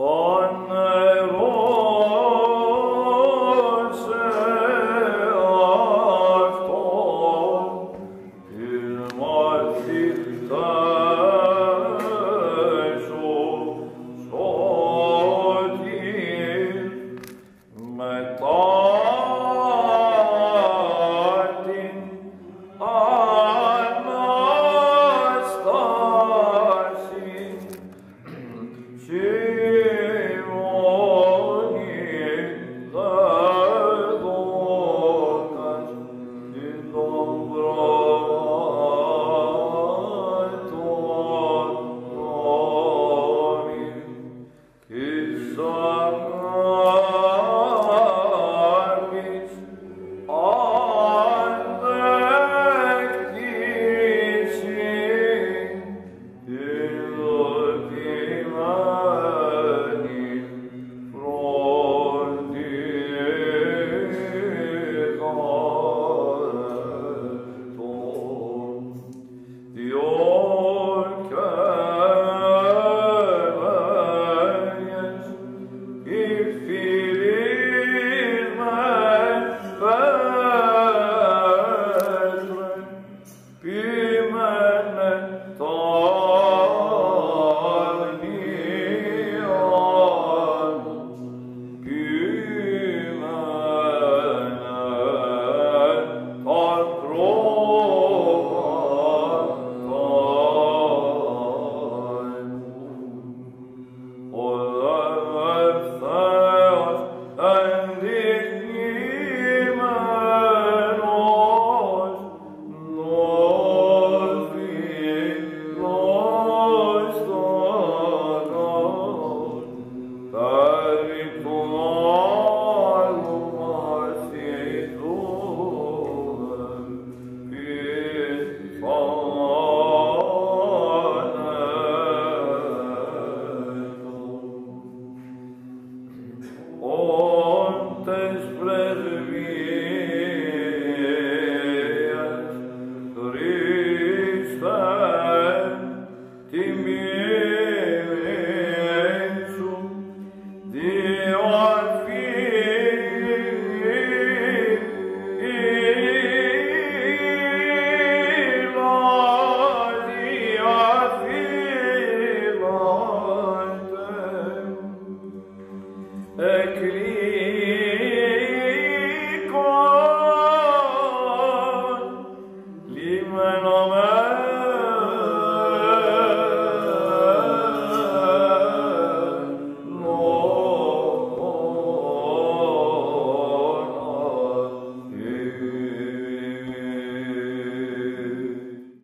فن pontes brevi